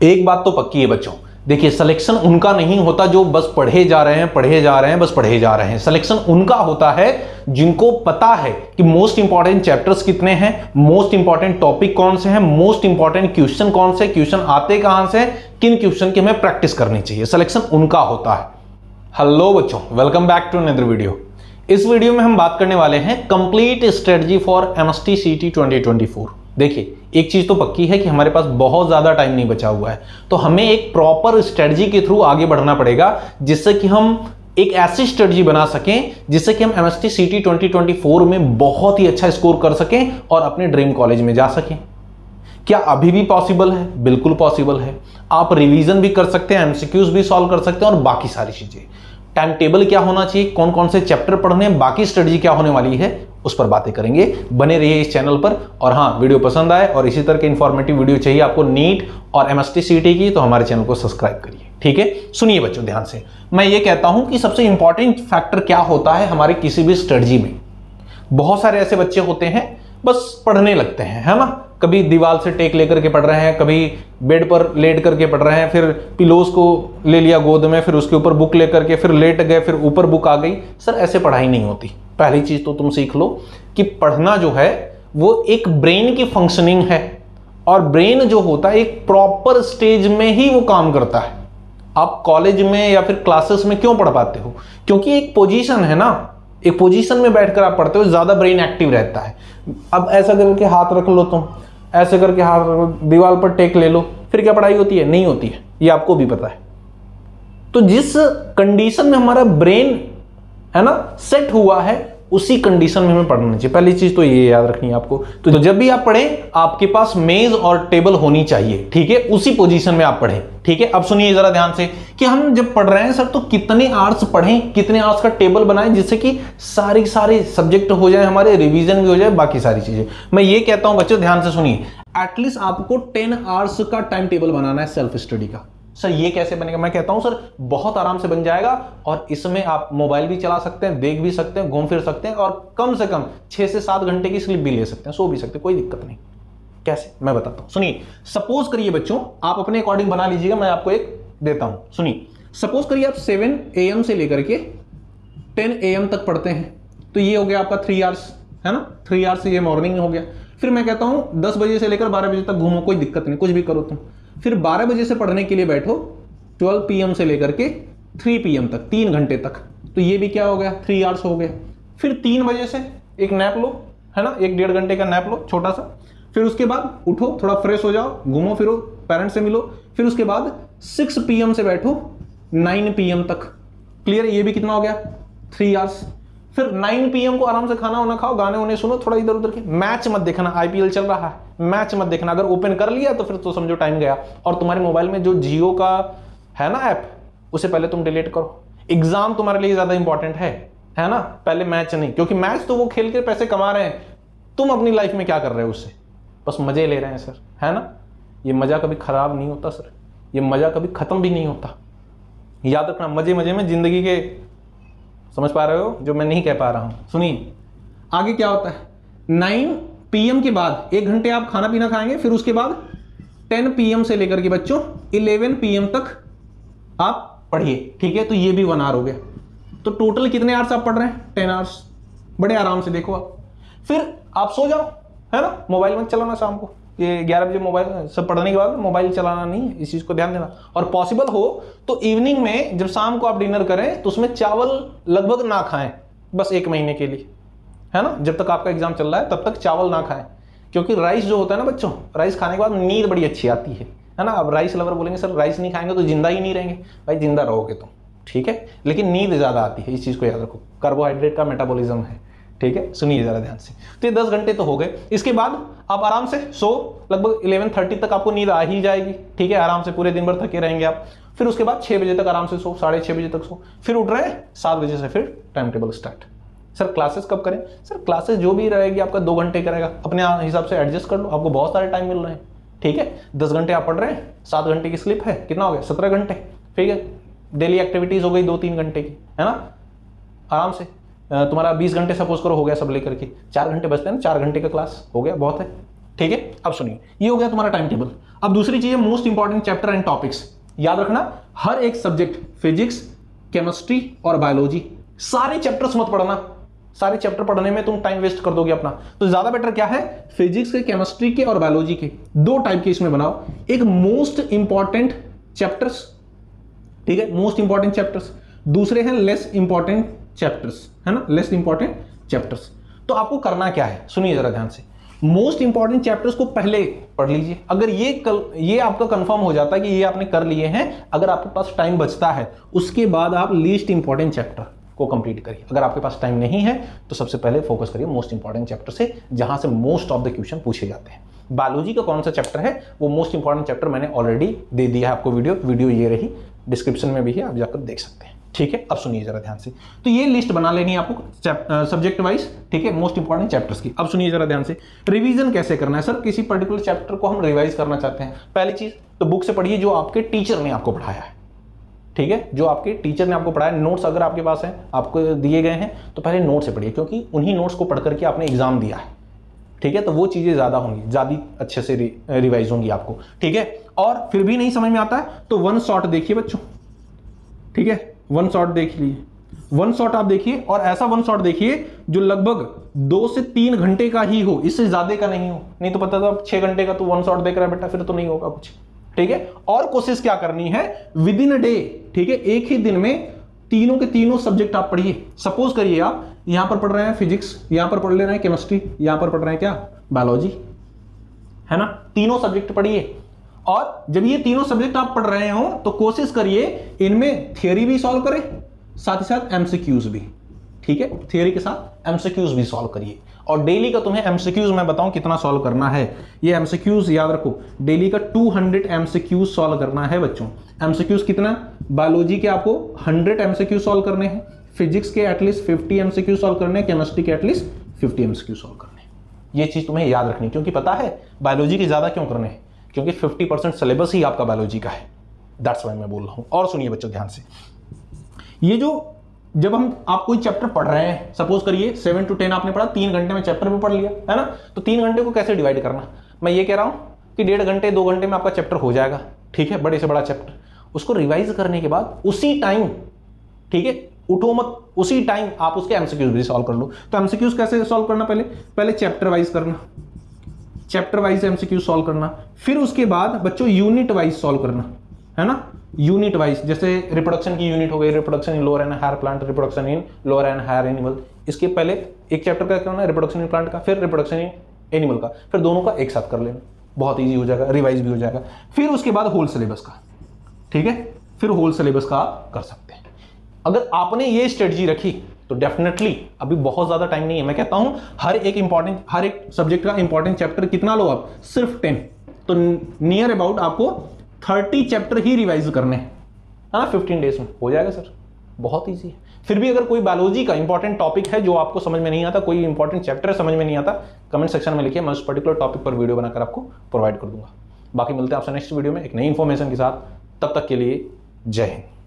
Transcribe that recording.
एक बात तो पक्की है बच्चों। देखिए सिलेक्शन उनका नहीं होता जो बस पढ़े जा रहे हैं, पढ़े जा रहे हैं, बस पढ़े जा रहे हैं। सिलेक्शन उनका होता है जिनको पता है कि मोस्ट इंपॉर्टेंट चैप्टर्स कितने हैं मोस्ट इंपॉर्टेंट टॉपिक कौन से हैं मोस्ट इंपॉर्टेंट क्वेश्चन कौन से क्वेश्चन आते कहाँ से, किन क्वेश्चन की हमें प्रैक्टिस करनी चाहिए। सिलेक्शन उनका होता है। हेलो बच्चों welcome back to another video इस वीडियो में हम बात करने वाले हैं कंप्लीट स्ट्रेटजी फॉर एमएसटी सीटी 2024 देखिए, एक चीज़ तो पक्की है कि हमारे पास बहुत ज़्यादा टाइम नहीं बचा हुआ है। तो हमें एक प्रॉपर स्ट्रेटजी के थ्रू आगे बढ़ना पड़ेगा, जिससे कि हम एक ऐसी स्ट्रेटजी बना सकें, जिससे कि हम M S T C T twenty twenty four में बहुत ही अच्छा स्कोर कर सकें और अपने ड्रीम कॉलेज में जा सकें। क्या अभी भी पॉसिबल है? बिल्कुल पॉसिबल है। आप रिवीजन भी कर सकते हैं एमसीक्यूज भी सॉल्व कर सकते हैं और बाकी सारी चीज़ें। टाइम टेबल क्या होना चाहिए? कौन कौन से चैप्टर पढ़ने बाकी स्ट्रेटजी क्या होने वाली है? उस पर बातें करेंगे। बने रहिए इस चैनल पर। और हाँ वीडियो पसंद आए और इसी तरह के इंफॉर्मेटिव वीडियो चाहिए आपको नीट और एमएसटी सीटी की तो हमारे चैनल को सब्सक्राइब करिए। ठीक है? सुनिए बच्चों ध्यान से। मैं ये कहता हूँ कि सबसे इंपॉर्टेंट फैक्टर क्या होता है हमारे किसी भी स्ट्रेटजी में? बहुत सारे ऐसे बच्चे होते हैं, बस पढ़ने लगते हैं, है ना? कभी दीवार से टेक लेकर के पढ़ रहे हैं, कभी बेड पर लेट करके पढ़ रहे हैं, फिर पिलोस को ले लिया गोद में, फिर उसके ऊपर बुक लेकर के, फिर लेट गए, फिर ऊपर बुक आ गई। सर, ऐसे पढ़ाई नहीं होती। पहली चीज़ तो तुम सीख लो कि पढ़ना जो है, वो एक ब्रेन की फंक्शनिंग है। और ब्रेन जो होता है, एक प्रॉपर स्टेज में ही वो काम करता है। आप कॉलेज में या फिर क्लासेस में क्यों पढ़ पाते हो? क्योंकि एक पोजीशन है ना, एक पोजीशन में बैठकर आप पढ़ते हो, ज़्यादा ब्रेन एक्टिव रहता है। अब ऐसा करके हाथ रख लो तुम, ऐसे करके हाथ रख लो, दीवार पर टेक ले लो, फिर क्या पढ़ाई होती है? नहीं होती है, ये आपको भी पता है। तो जिस कंडीशन में हमारा ब्रेन है ना? सेट हुआ है, उसी कंडीशन में हमें पढ़ना चाहिए। पहली चीज़ तो ये याद रखनी है आपको। तो जब भी आप पढ़ें, आपके पास मेज और टेबल होनी चाहिए, ठीक है? उसी पोजीशन में आप पढ़ें, ठीक है? अब सुनिए जरा ध्यान से कि हम जब पढ़ रहे हैं, सर तो कितने आर्ट्स पढ़ें, कितने आर्ट्स का टेबल बनाएँ, जिससे कि सारी सारे सब्जेक्ट हो जाए, हमारे रिविजन भी हो जाए, बाकी सारी चीज़ें। मैं ये कहता हूँ, बच्चों, ध्यान से सुनिए। एटलीस्ट आपको टेन आवर्स का टाइम टेबल बनाना है सेल्फ स्टडी का। सर, ये कैसे बनेगा? मैं कहता हूँ, सर, बहुत आराम से बन जाएगा और इसमें आप मोबाइल भी चला सकते हैं, देख भी सकते हैं, घूम फिर सकते हैं और कम से कम छह से सात घंटे की स्लिप भी ले सकते हैं, सो भी सकते हैं, कोई दिक्कत नहीं। कैसे? मैं बताता हूँ। सुनिए, सपोज़ करिए बच्चों, आप अपने अकॉर्डिंग बना लीजिएगा, मैं आपको एक देता हूँ। सुनिए, सपोज़ करिए आप सेवन ए से लेकर के टेन ए तक पढ़ते हैं तो ये हो गया आपका थ्री आवर्स है ना? थ्री आवर्स ये मॉर्निंग हो गया। फिर मैं कहता हूँ, दस बजे से लेकर बारह बजे तक घूमो, कोई दिक्कत नहीं, कुछ भी करो तुम। फिर 12 बजे से पढ़ने के लिए बैठो 12 पीएम से लेकर के 3 पीएम तक, तीन घंटे तक। तो ये भी क्या हो गया? थ्री आवर्स हो गए फिर तीन बजे से एक नैप लो, है ना? एक डेढ़ घंटे का नैप लो, छोटा सा। फिर उसके बाद उठो, थोड़ा फ्रेश हो जाओ, घूमो, फिरो पेरेंट्स से मिलो। फिर उसके बाद सिक्स पीएम से बैठो नाइन पीएम तक। क्लियर ये भी कितना हो गया? थ्री आवर्स फिर 9 पीएम को आराम से खाना वाना खाओ, गाने वाने सुनो, थोड़ा इधर उधर के। मैच मत देखना आईपीएल चल रहा है। मैच मत देखना। अगर ओपन कर लिया तो फिर तो समझो टाइम गया। और तुम्हारे मोबाइल में जो जियो का है ना ऐप उसे पहले तुम डिलीट करो। एग्ज़ाम तुम्हारे लिए ज़्यादा इंपॉर्टेंट है। है ना? पहले मैच नहीं। क्योंकि मैच तो वो खेल के पैसे कमा रहे हैं। तुम अपनी लाइफ में क्या कर रहे हो उससे बस मज़े ले रहे हैं सर है ना? ये मज़ा कभी खराब नहीं होता सर ये मज़ा कभी खत्म भी नहीं होता। याद रखना मज़े मज़े में ज़िंदगी के समझ पा रहे हो? जो मैं नहीं कह पा रहा हूँ। सुनिए, आगे क्या होता है? नाइन पीएम के बाद एक घंटे आप खाना पीना खाएँगे, फिर उसके बाद टेन पीएम से लेकर के बच्चों, इलेवन पीएम तक आप पढ़िए, ठीक है? तो ये भी वन आवर हो गया। तो टोटल कितने आवर्स आप पढ़ रहे हैं? टेन आवर्स बड़े आराम से देखो आप। फिर आप सो जाओ, है ना? मोबाइल मत चलाना शाम को। ये ग्यारह बजे मोबाइल सब पढ़ने के बाद मोबाइल चलाना नहीं है, इस चीज़ को ध्यान देना। और पॉसिबल हो तो इवनिंग में जब शाम को आप डिनर करें तो उसमें चावल लगभग ना खाएँ, बस एक महीने के लिए। है ना? जब तक आपका एग्ज़ाम चल रहा है, तब तक चावल ना खाएँ। क्योंकि राइस जो होता है ना बच्चों राइस खाने के बाद नींद बड़ी अच्छी आती है। है ना? अब राइस लवर बोलेंगे, सर राइस नहीं खाएँगे तो ज़िंदा ही नहीं रहेंगे। भाई, ज़िंदा रहोगे तुम, ठीक है? लेकिन नींद ज़्यादा आती है, इस चीज़ को याद रखो। कार्बोहाइड्रेट का मेटाबॉलिज्म है। ठीक है? सुनिए जरा ध्यान से। तो ये दस घंटे तो हो गए। इसके बाद आप आराम से सो, लगभग इलेवन थर्टी तक आपको नींद आ ही जाएगी। ठीक है? आराम से पूरे दिन भर थके रहेंगे आप। फिर उसके बाद छह बजे तक आराम से सो, साढ़े छह बजे तक सो। फिर उठ रहे सात बजे से फिर time table start sir classes कब करें? सर क्लासेस जो भी रहेगी आपका दो घंटे करेगा। अपने हिसाब से एडजस्ट कर लो। आपको बहुत सारे टाइम मिल रहे हैं। ठीक है? दस घंटे आप पढ़ रहे हैं, सात घंटे की स्लिप है, कितना हो गया? सत्रह घंटे। ठीक है? डेली एक्टिविटीज़ हो गई दो तीन घंटे की, है ना? आराम से। तुम्हारा बीस घंटे सपोज़ करो, हो गया सब लेकर के। चार घंटे बचते हैं ना, चार घंटे का क्लास हो गया, बहुत है। ठीक है? अब सुनिए, ये हो गया तुम्हारा टाइम टेबल अब दूसरी चीज़ है most important chapter and topics याद रखना, हर एक सब्जेक्ट फिजिक्स केमिस्ट्री और बायोलॉजी सारे चैप्टर्स मत पढ़ना। सारे चैप्टर पढ़ने में तुम टाइम वेस्ट कर दोगे अपना। तो ज़्यादा बेटर क्या है? फिजिक्स के केमिस्ट्री के और बायोलॉजी के। दो टाइप के इसमें बनाओ। एक मोस्ट इंपॉर्टेंट चैप्टर्स ठीक है? मोस्ट इंपॉर्टेंट चैप्टर्स दूसरे हैं लेस इंपॉर्टेंट चैप्टर्स है ना? लेस इंपॉर्टेंट चैप्टर्स तो आपको करना क्या है? सुनिए जरा ध्यान से। मोस्ट इंपॉर्टेंट चैप्टर्स को पहले पढ़ लीजिए। अगर ये कल, ये आपका कंफर्म हो जाता है कि ये आपने कर लिए हैं, अगर आपके पास टाइम बचता है, उसके बाद आप लीस्ट इंपॉर्टेंट चैप्टर को कंप्लीट करिए। अगर आपके पास टाइम नहीं है तो सबसे पहले फोकस करिए मोस्ट इंपॉर्टेंट चैप्टर से, जहाँ से मोस्ट ऑफ़ द क्वेश्चन पूछे जाते हैं। बायोलॉजी का कौन सा चैप्टर है? वो मोस्ट इंपॉर्टेंट चैप्टर मैंने ऑलरेडी दे दिया है आपको वीडियो वीडियो ये रही। डिस्क्रिप्शन में भी है, आप जाकर देख सकते हैं। ठीक है? अब सुनिए जरा ध्यान से। तो ये लिस्ट बना लेनी है आपको सब्जेक्ट वाइज ठीक है? मोस्ट इंपॉर्टेंट चैप्टर्स की। अब सुनिए जरा ध्यान से। रिवीजन कैसे करना है? सर, किसी पर्टिकुलर चैप्टर को हम रिवाइज करना चाहते हैं। पहली चीज़ तो बुक से पढ़िए जो आपके टीचर ने आपको पढ़ाया है। ठीक है? जो आपके टीचर ने आपको पढ़ाया नोट्स अगर आपके पास हैं, आपको दिए गए हैं तो पहले नोट से पढ़िए, क्योंकि उन्हीं नोट्स को पढ़ करके आपने एग्ज़ाम दिया है। ठीक है? तो वो चीज़ें ज़्यादा होंगी, ज़्यादा अच्छे से रिवाइज होंगी आपको। ठीक है? और फिर भी नहीं समझ में आता है तो वन शॉट देखिए बच्चों। ठीक है? वन शॉट देख लिए वन शॉट आप देखिए और ऐसा वन शॉट देखिए जो लगभग दो से तीन घंटे का ही हो, इससे ज़्यादा का नहीं हो। नहीं तो पता था छह घंटे का तो वन शॉट देख रहा है बेटा, फिर तो नहीं होगा कुछ। ठीक है? और कोशिश क्या करनी है? विद इन अ डे ठीक है? एक ही दिन में तीनों के तीनों सब्जेक्ट आप पढ़िए। सपोज़ करिए आप, यहाँ पर पढ़ रहे हैं फिजिक्स यहाँ पर पढ़ ले रहे हैं केमिस्ट्री यहाँ पर पढ़ रहे हैं क्या? बायोलॉजी है ना? तीनों सब्जेक्ट पढ़िए। और जब ये तीनों सब्जेक्ट आप पढ़ रहे हो तो कोशिश करिए इनमें थियोरी भी सॉल्व करें, साथ ही साथ एमसीक्यूज भी। ठीक है? थियोरी के साथ एमसीक्यूज भी सॉल्व करिए। और डेली का तुम्हें एमसीक्यूज मैं बताऊँ कितना सॉल्व करना है। ये एमसीक्यूज याद रखो डेली का 200 हंड्रेड एमसीक्यूज सॉल्व करना है बच्चों। एमसीक्यूज कितना? बायोलॉजी के आपको 100 एमसीक्यूज सॉल्व करने हैं। फिजिक्स के एटलीस्ट 50 एमसीक्यू सॉल्व करने केमिस्ट्री के एटलीस्ट 50 एमसीक्यू सॉल्व करने ये चीज़ तुम्हें याद रखनी क्योंकि पता है बायोलॉजी के ज़्यादा क्यों करने हैं? क्योंकि 50 परसेंट सिलेबस ही आपका बायोलॉजी का है। दैट्स वाई मैं बोल रहा हूँ। और सुनिए बच्चों ध्यान से। ये जो, जब हम, आप कोई चैप्टर पढ़ रहे हैं सपोज़ करिए सेवन टू टेन आपने पढ़ा, तीन घंटे में चैप्टर भी पढ़ लिया, है ना? तो तीन घंटे को कैसे डिवाइड करना? मैं ये कह रहा हूँ कि डेढ़ घंटे, दो घंटे में आपका चैप्टर हो जाएगा। ठीक है? बड़े से बड़ा चैप्टर उसको रिवाइज करने के बाद उसी टाइम ठीक है? उठो मत, उसी टाइम आप उसके एमसीक्यूज भी सॉल्व कर लो। तो एमसीक्यूज कैसे सॉल्व करना पहले? पहले चैप्टर वाइज करना। चैप्टर वाइज एमसीक्यू सॉल्व करना। फिर उसके बाद बच्चों यूनिट वाइज सॉल्व करना, है ना? यूनिट वाइज जैसे रिप्रोडक्शन की यूनिट हो गई reproduction in lower and higher plant reproduction in lower and higher animal इसके पहले एक चैप्टर का करना रिप्रोडक्शन इन प्लांट का, फिर रिप्रोडक्शन इन एनिमल का। फिर दोनों का एक साथ कर लेना। बहुत ईजी हो जाएगा रिवाइज भी हो जाएगा। फिर उसके बाद होल सिलेबस का, ठीक है? फिर होल सिलेबस का कर सकते हैं। अगर आपने ये स्ट्रेटजी रखी तो डेफिनेटली अभी बहुत ज़्यादा टाइम नहीं है। मैं कहता हूँ, हर एक इंपॉर्टेंट हर एक सब्जेक्ट का इंपॉर्टेंट चैप्टर कितना लो आप? सिर्फ़ टेन तो नियर अबाउट आपको थर्टी चैप्टर ही रिवाइज करने हैं। ना? फिफ्टीन डेज़ में। हो जाएगा सर बहुत ईजी है। फिर भी अगर कोई बायोलॉजी का इंपॉर्टेंट टॉपिक है जो आपको समझ में नहीं आता, कोई इंपॉर्टेंट चैप्टर समझ में नहीं आता कमेंट सेक्शन में लिखिए। मैं उस पर्टिकुलर टॉपिक पर वीडियो बनाकर आपको प्रोवाइड कर दूँगा। बाकी मिलते हैं आपसे नेक्स्ट वीडियो में एक नई इंफॉर्मेशन के साथ। तब तक के लिए जय हिंद।